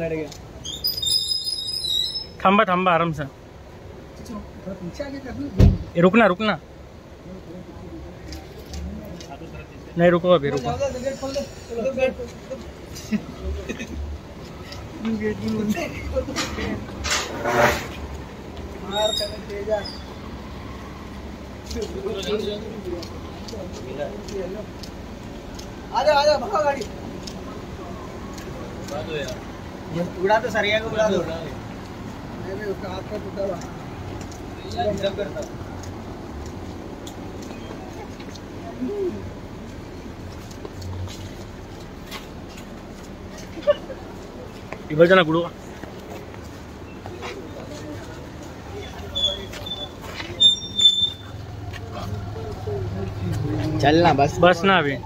लड़ गया। थांबा थांबा आराम से। ये रुकना रुकना। नहीं रुको अभी रुको। आजा आजा भगा गाड़ी। उड़ा तो सरिया को उड़ा दो। नहीं नहीं उसका हाथ पर टूटा हुआ। इधर जाना गुड़ुआ चलना बस। बस ना अभी।